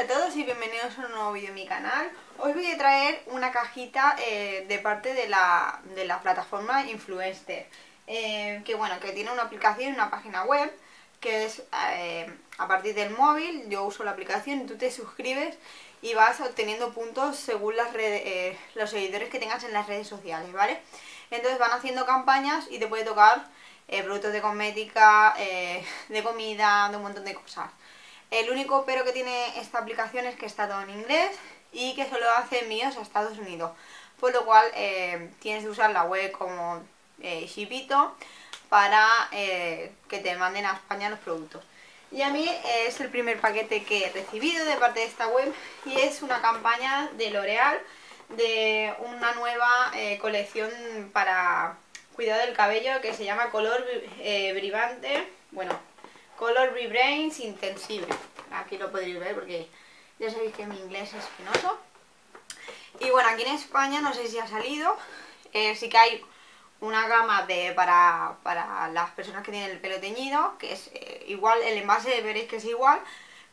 Hola a todos y bienvenidos a un nuevo vídeo en mi canal. Hoy voy a traer una cajita eh, de parte de la, de la plataforma Influencer. Eh, que bueno, que tiene una aplicación una página web que es eh, a partir del móvil, yo uso la aplicación, tú te suscribes y vas obteniendo puntos según las redes, los seguidores que tengas en las redes sociales, ¿vale? Entonces van haciendo campañas y te puede tocar productos de cosmética, de comida, de un montón de cosas. El único pero que tiene esta aplicación es que está todo en inglés y que solo hace envíos a Estados Unidos. Por lo cual eh, tienes que usar la web como eh, Shipito para eh, que te manden a España los productos. Y a mí es el primer paquete que he recibido de parte de esta web y es una campaña de L'Oreal de una nueva colección para cuidado del cabello que se llama Color Brillante. Bueno, Color Rebrains Intensive. Aquí lo podéis ver porque ya sabéis que mi inglés es penoso. Y bueno, aquí en España no sé si ha salido. Eh, sí que hay una gama de para, las personas que tienen el pelo teñido, que es eh, igual, el envase veréis que es igual,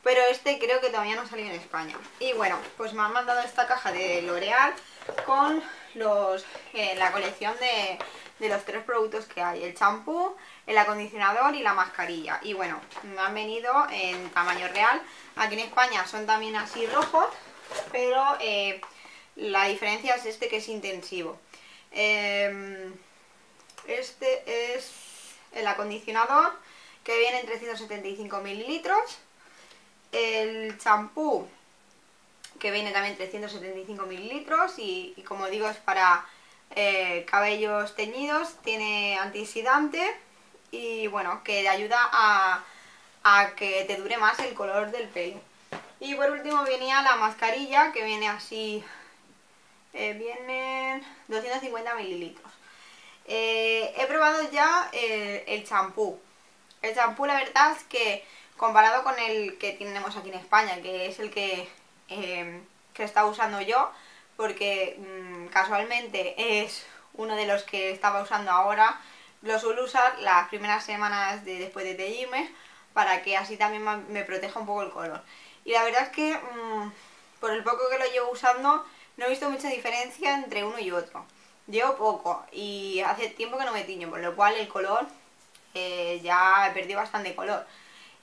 pero este creo que todavía no ha salido en España. Y bueno, pues me han mandado esta caja de L'Oreal con los, eh, la colección de, de los tres productos que hay, el champú, el acondicionador y la mascarilla. Y bueno, me han venido en tamaño real. Aquí en España son también así rojos, pero eh, la diferencia es este que es intensivo. Em, este es el acondicionador que viene en 375 mililitros. El champú que viene también en 375 mililitros y como digo es para eh, cabellos teñidos, tiene antioxidante y bueno, que le ayuda a, que te dure más el color del pelo. Y por último venía la mascarilla que viene así, eh, viene 250 mililitros. Eh, he probado ya el champú. El champú la verdad es que comparado con el que tenemos aquí en España, que es el que, que está usando yo, porque mm, casualmente es uno de los que estaba usando ahora. Lo suelo usar las primeras semanas de, después de teñirme para que así también me proteja un poco el color. Y la verdad es que mm, por el poco que lo llevo usando no he visto mucha diferencia entre uno y otro. Llevo poco y hace tiempo que no me tiño, por lo cual el color eh, ya he perdido bastante color.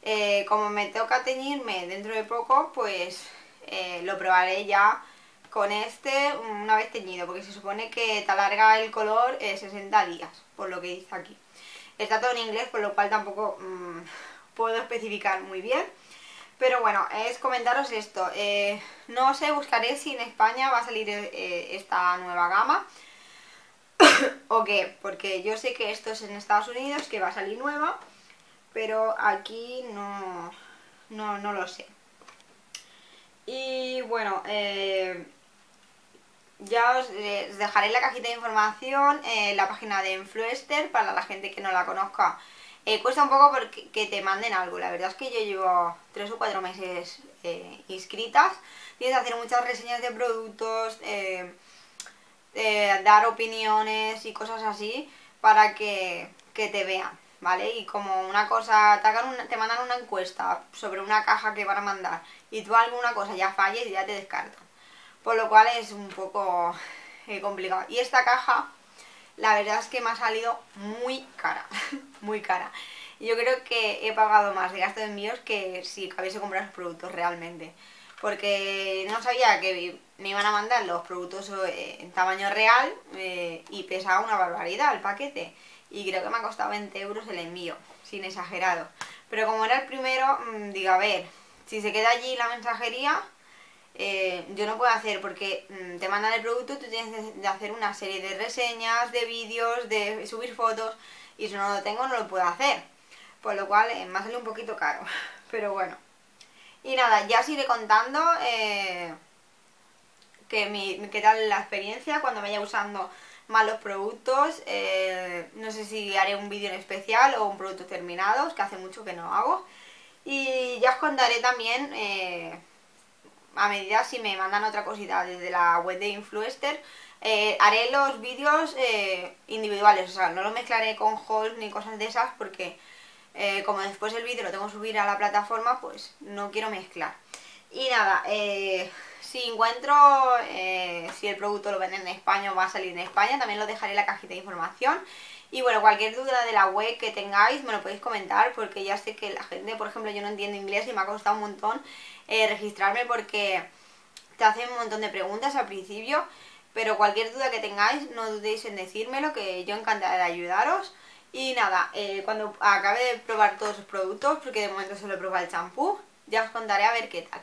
Eh, como me toca teñirme dentro de poco, pues eh, lo probaré ya con este una vez teñido, porque se supone que te alarga el color 60 eh, días, por lo que dice aquí. Está todo en inglés, por lo cual tampoco mm, puedo especificar muy bien. Pero bueno, es comentaros esto. Eh, no sé, buscaré si en España va a salir eh, esta nueva gama. o qué, porque yo sé que esto es en Estados Unidos, que va a salir nueva. Pero aquí no, no, no lo sé. Y bueno, eh, ya os, dejaré la cajita de información eh, la página de Influencer para la gente que no la conozca. Eh, cuesta un poco porque que te manden algo, la verdad es que yo llevo tres o cuatro meses eh, inscritas. Tienes que hacer muchas reseñas de productos, dar opiniones y cosas así para que, te vean, ¿vale? Y como una cosa, te, te mandan una encuesta sobre una caja que van a mandar y tú alguna cosa ya falles y ya te descartan por lo cual es un poco eh, complicado. Y esta caja, la verdad es que me ha salido muy cara, muy cara. Yo creo que he pagado más de gasto de envíos que si acabase comprar los productos realmente. Porque no sabía que me iban a mandar los productos eh, en tamaño real eh, y pesaba una barbaridad el paquete. Y creo que me ha costado 20 euros el envío, sin exagerado. Pero como era el primero, mm, digo, a ver, si se queda allí la mensajería, eh, yo no puedo hacer porque mm, te mandan el producto, tú tienes que hacer una serie de reseñas, de vídeos, de subir fotos y si no lo tengo no lo puedo hacer. Por lo cual eh, me salido un poquito caro, pero bueno. Y nada, ya os iré contando eh, que qué tal la experiencia cuando vaya usando más los productos. no sé si haré un vídeo en especial o un producto terminado, que hace mucho que no hago. Y ya os contaré también a medida si me mandan otra cosita desde la web de Influencer, eh, haré los vídeos eh, individuales, o sea, no lo mezclaré con hauls ni cosas de esas porque eh, como después el vídeo lo tengo que subir a la plataforma, pues no quiero mezclar. Y nada, eh, si encuentro, eh, si el producto lo venden en España o va a salir en España, también lo dejaré en la cajita de información. Y bueno, cualquier duda de la web que tengáis me lo podéis comentar porque ya sé que la gente, por ejemplo, yo no entiendo inglés y me ha costado un montón eh, registrarme porque te hacen un montón de preguntas al principio. Pero cualquier duda que tengáis, no dudéis en decírmelo, que yo encantada de ayudaros. Y nada, eh, cuando acabe de probar todos los productos, porque de momento solo he probado el champú, ya os contaré a ver qué tal.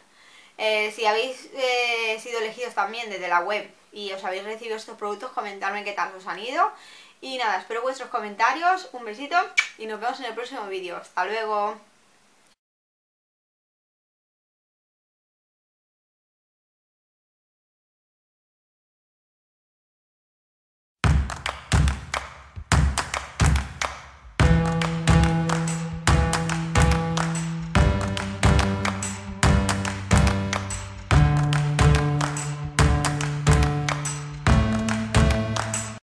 Eh, si habéis eh, sido elegidos también desde la web y os habéis recibido estos productos, comentadme qué tal os han ido. Y nada, espero vuestros comentarios, un besito y nos vemos en el próximo vídeo. ¡Hasta luego!